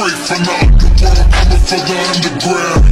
Straight from the underworld, coming for the underground